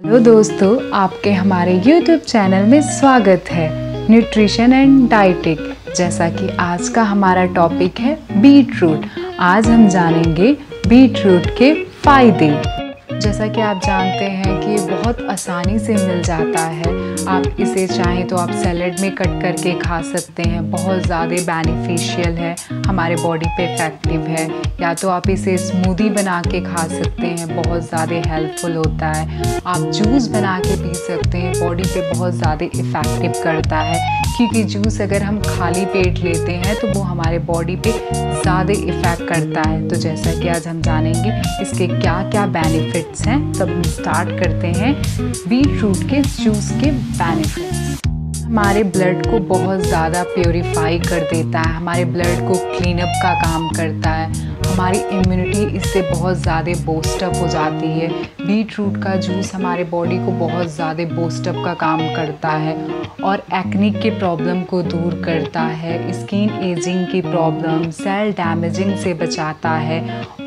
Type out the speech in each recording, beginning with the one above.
Hello दोस्तों, आपके हमारे यूट्यूब चैनल में स्वागत है। न्यूट्रिशन एंड डाइटिक जैसा कि आज का हमारा टॉपिक है बीट रूट आज हम जानेंगे बीट रूट के फ़ायदे। जैसा कि आप जानते हैं कि बहुत आसानी से मिल जाता है। आप इसे चाहें तो आप सैलड में कट करके खा सकते हैं। बहुत ज़्यादा बेनिफिशियल है। हमारे बॉडी पे इफ़ेक्टिव है। या तो आप इसे स्मूदी बना के खा सकते हैं। बहुत ज़्यादा हेल्पफुल होता है। आप जूस बना के पी सकते हैं। बॉडी पे बहुत ज़्यादा इफ़ेक्टिव करता है। क्योंकि जूस अगर हम खाली पेट लेते हैं तो वो हमारे बॉडी पे ज़्यादा इफ़ेक्ट करता है। तो जैसा कि आज हम जानेंगे, इसके क्या क्या बेनिफिट्स हैं, तब हम स्टार्ट करते हैं। बीट रूट के जूस के बेनिफिट्स हमारे ब्लड को बहुत ज़्यादा प्योरीफाई कर देता है, हमारे ब्लड को क्लीन अप का काम करता है, हमारी इम्यूनिटी इससे बहुत ज़्यादा बोस्टअप हो जाती है। बीट रूट का जूस हमारे बॉडी को बहुत ज़्यादा बोस्टअप का काम करता है और एक्निक के प्रॉब्लम को दूर करता है स्किन एजिंग की प्रॉब्लम सेल डैमेजिंग से बचाता है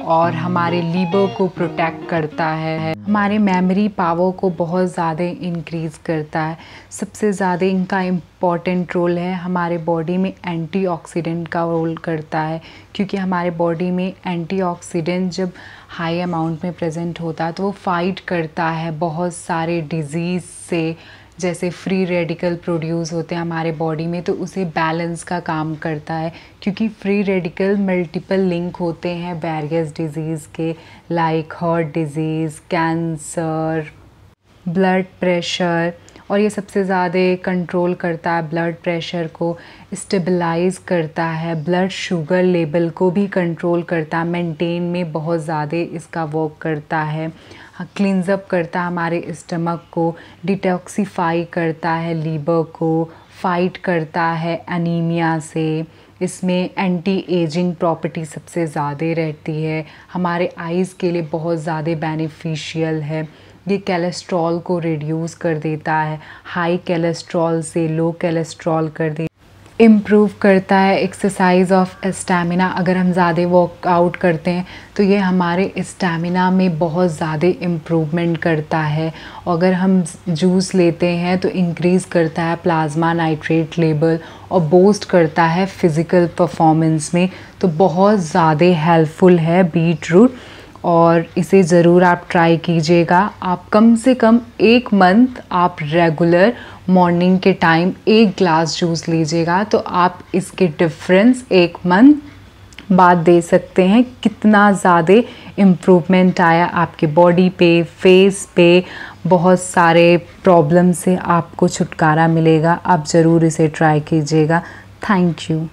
और हमारे लीवर को प्रोटेक्ट करता है। हमारे मेमोरी पावर को बहुत ज़्यादा इंक्रीज़ करता है। सबसे ज़्यादा इनका इंपॉर्टेंट रोल है हमारे बॉडी में एंटीऑक्सीडेंट का रोल करता है, क्योंकि हमारे बॉडी में एंटीऑक्सीडेंट जब हाई अमाउंट में प्रेजेंट होता है तो वो फाइट करता है बहुत सारे डिज़ीज़ से। जैसे फ्री रेडिकल प्रोड्यूस होते हैं हमारे बॉडी में तो उसे बैलेंस का काम करता है। क्योंकि फ्री रेडिकल मल्टीपल लिंक होते हैं वेरियस डिज़ीज़ के like heart disease cancer blood pressure और ये सबसे ज़्यादा कंट्रोल करता है ब्लड प्रेशर को स्टेबलाइज करता है ब्लड शुगर लेवल को भी कंट्रोल करता है मेंटेन में बहुत ज़्यादा इसका वर्क करता है क्लिनज़अप करता है हमारे स्टमक को डिटॉक्सीफाई करता है लीवर को फाइट करता है एनीमिया से। इसमें एंटी एजिंग प्रॉपर्टी सबसे ज़्यादा रहती है। हमारे आइज़ के लिए बहुत ज़्यादा बेनिफिशियल है। ये कैलेस्ट्रॉल को रिड्यूस कर देता है हाई कैलेस्ट्रॉल से लो कोलेस्ट्रॉल कर दे इम्प्रूव करता है एक्सरसाइज ऑफ़ स्टेमिना अगर हम ज़्यादा वर्कआउट करते हैं तो ये हमारे स्टेमिना में बहुत ज़्यादा इम्प्रूवमेंट करता है। अगर हम जूस लेते हैं तो इंक्रीज़ करता है प्लाज्मा नाइट्रेट लेवल और बोस्ट करता है फ़िज़िकल परफॉर्मेंस में। तो बहुत ज़्यादा हेल्पफुल है बीट रूट और इसे ज़रूर आप ट्राई कीजिएगा। आप कम से कम एक मंथ आप रेगुलर मॉर्निंग के टाइम एक ग्लास जूस लीजिएगा। तो आप इसके डिफरेंस एक मंथ बाद दे सकते हैं। कितना ज़्यादा इम्प्रूवमेंट आया आपके बॉडी पे फेस पे, बहुत सारे प्रॉब्लम से आपको छुटकारा मिलेगा। आप ज़रूर इसे ट्राई कीजिएगा। Thank you